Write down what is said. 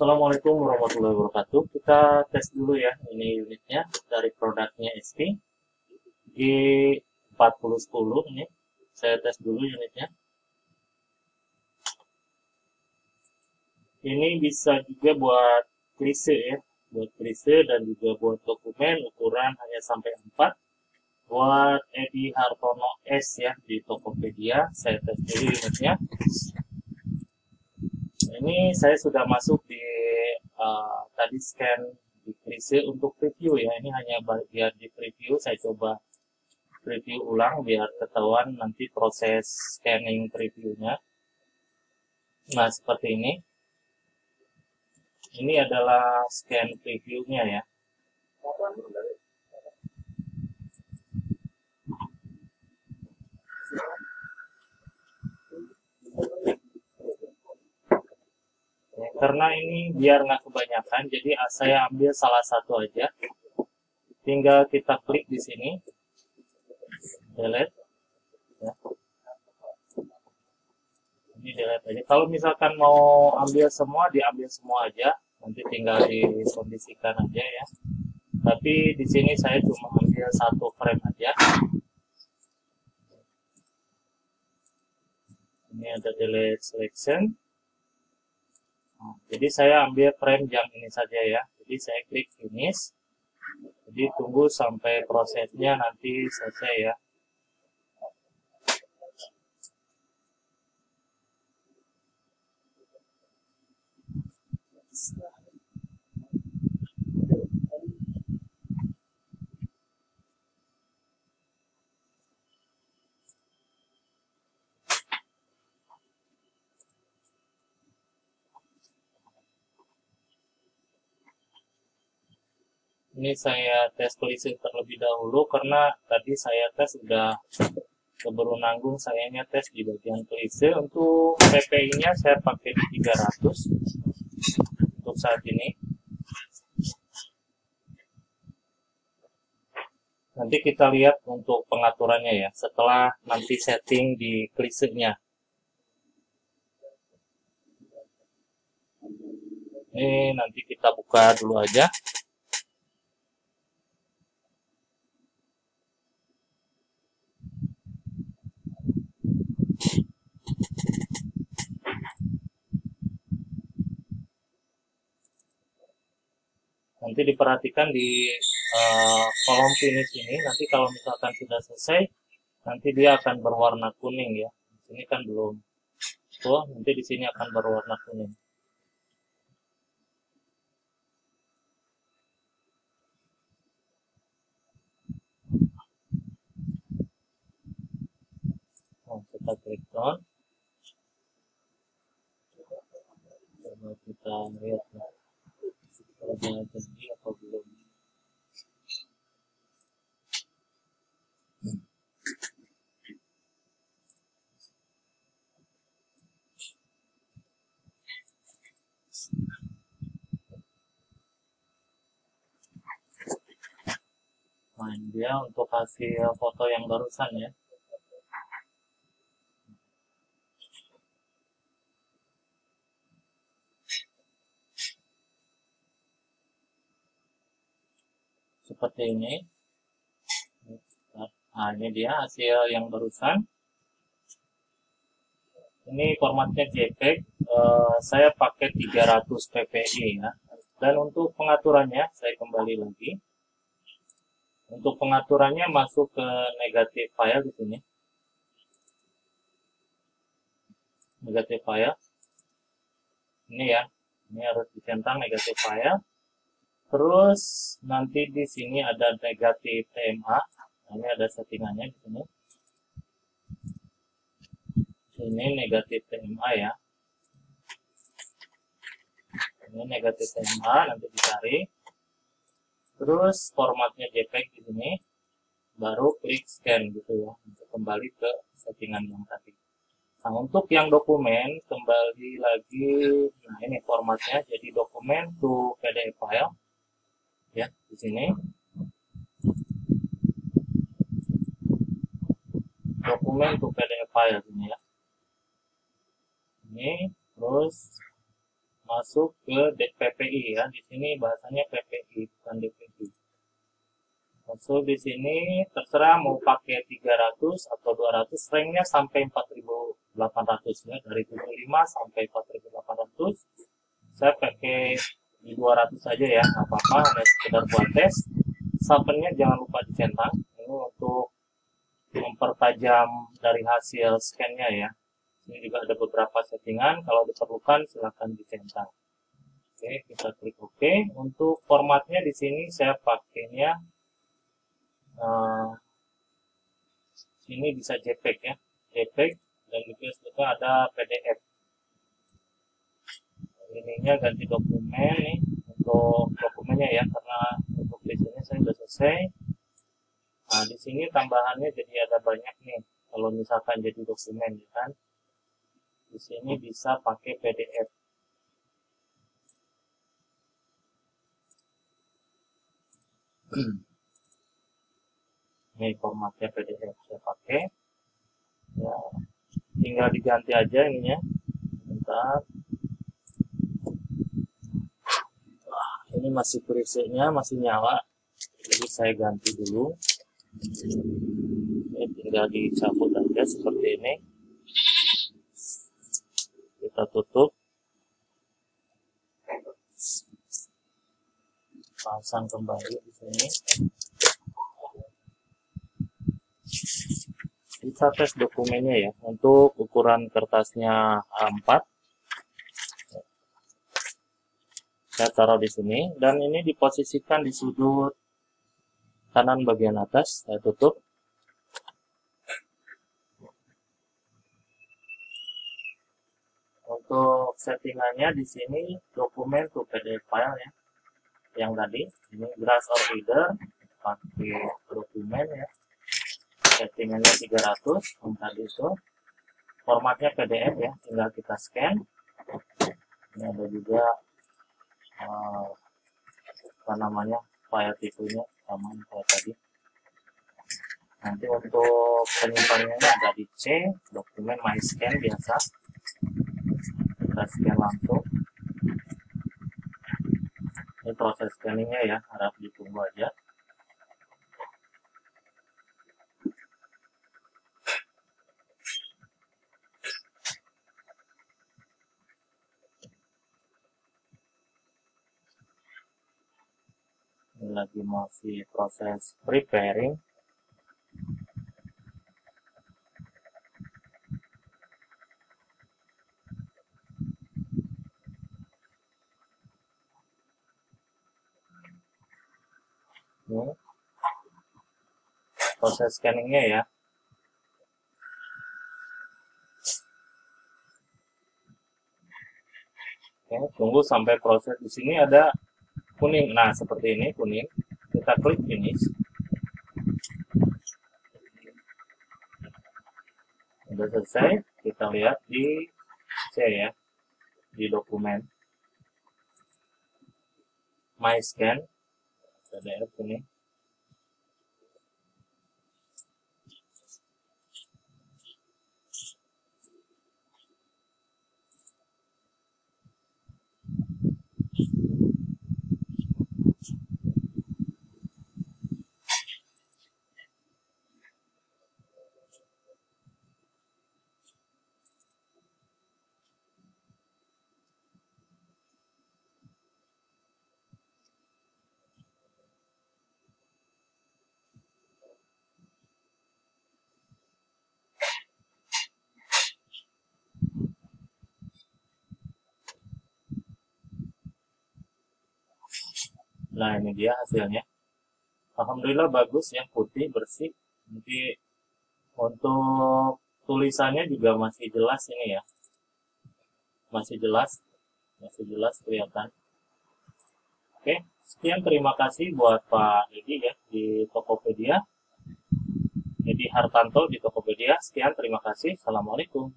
Assalamualaikum warahmatullahi wabarakatuh. Kita tes dulu ya, ini unitnya dari produknya SP G4010 ini. Saya tes dulu unitnya. Ini bisa juga buat krise ya, buat krise dan juga buat dokumen ukuran hanya sampai 4 buat Edi Hartono S ya di Tokopedia. Saya tes dulu unitnya ini saya sudah masuk di uh, tadi scan di krise untuk preview ya. Ini hanya biar di preview. Saya coba preview ulang biar ketahuan nanti proses scanning previewnya. Nah seperti ini. Ini adalah scan previewnya ya karena ini biar nggak kebanyakan jadi ah, saya ambil salah satu aja. Tinggal kita klik di sini. Delete. Ya. ini delete aja. Kalau misalkan mau ambil semua diambil semua aja. Nanti tinggal dikondisikan aja ya. Tapi di sini saya cuma ambil satu frame aja. Ini ada delete selection jadi saya ambil frame yang ini saja ya. Jadi saya klik finish. Jadi tunggu sampai prosesnya nanti selesai ya. Ini saya tes polisi terlebih dahulu karena tadi saya tes sudah keburu nanggung sayanya tes di bagian polisi. Untuk PPI nya saya pakai di 300 untuk saat ini. Nanti kita lihat untuk pengaturannya ya setelah nanti setting di klisenya. Ini nanti kita buka dulu aja nanti diperhatikan di uh, kolom finish ini. Nanti kalau misalkan sudah selesai nanti dia akan berwarna kuning ya. Ini kan belum tuh nanti di sini akan berwarna kuning. Oh, kita klik on kita lihat ya Nah, dia untuk hasil foto yang barusan ya. Seperti ini nah ini dia hasil yang barusan. Ini formatnya JPEG uh, saya pakai 300 ppi ya. Dan untuk pengaturannya saya kembali lagi. Untuk pengaturannya masuk ke negatif file di sini. Negatif file. Ini ya ini harus dicentang negatif file Terus nanti di sini ada negatif TMA. Ini ada settingannya di sini. Ini negatif TMA ya. Ini negatif TMA nanti dicari. Terus formatnya JPEG di sini. Baru klik scan gitu ya untuk kembali ke settingan yang tadi. Nah, untuk yang dokumen kembali lagi nah ini formatnya jadi dokumen to PDF file ya di sini dokumen to PDF file ini ya ini terus masuk ke PPI ya. Di sini bahasanya PPI bukan DPI. Masuk di sini terserah mau pakai 300 atau 200 ranknya sampai 4800 ya dari 75 sampai 4800 saya pakai 200 saja ya nggak apa-apa hanya sekedar buat tes. Sabennya jangan lupa dicentang ini untuk mempertajam dari hasil scannya ya. Ini juga ada beberapa settingan. Kalau diperlukan silahkan dicentang oke kita klik OK. Untuk formatnya di sini saya pakainya uh, ini bisa JPEG ya. JPEG dan juga ada PDF ininya ganti dokumen nih untuk dokumennya ya karena untuk desainnya saya sudah selesai. Nah di sini tambahannya jadi ada banyak nih kalau misalkan jadi dokumen ya kan? Di sini bisa pakai PDF ini formatnya PDF saya pakai. Ya tinggal diganti aja ininya. Bentar ini masih periseknya masih nyala. Jadi saya ganti dulu. Ini tinggal dicabut aja seperti ini. Kita tutup. Pasang kembali di sini. Kita tes dokumennya ya. Untuk ukuran kertasnya A4 saya taruh di sini dan ini diposisikan di sudut kanan bagian atas. Saya tutup. Untuk settingannya di sini dokumen to PDF file ya. Yang tadi ini grass or reader. Pakai dokumen ya. Settingannya 300 yang tadi itu. Formatnya PDF ya tinggal kita scan. Ini ada juga uh, apa namanya file tipenya sama kayak tadi. Nanti untuk penyimpanannya ada di C dokumen my scan biasa. Kita scan langsung. Ini proses scanningnya ya harap ditunggu aja ini lagi masih proses preparing. Ini. Proses scanningnya ya. Oke, tunggu sampai proses. Di sini ada kuning. Nah, seperti ini kuning. Kita klik finish. Sudah selesai. Kita lihat di C ya. Di dokumen. My scan. PDF ini. Nah ini dia hasilnya. Alhamdulillah bagus ya putih bersih. Nanti untuk tulisannya juga masih jelas ini ya. Masih jelas, masih jelas kelihatan. Oke, sekian terima kasih buat Pak Dedi ya di Tokopedia. Jadi Hartanto di Tokopedia. Sekian terima kasih. Assalamualaikum.